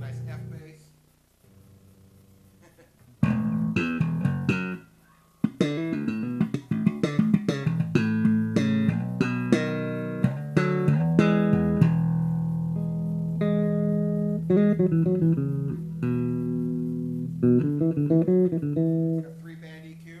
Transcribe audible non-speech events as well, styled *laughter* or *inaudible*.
Nice F bass. *laughs* Got a three band EQ.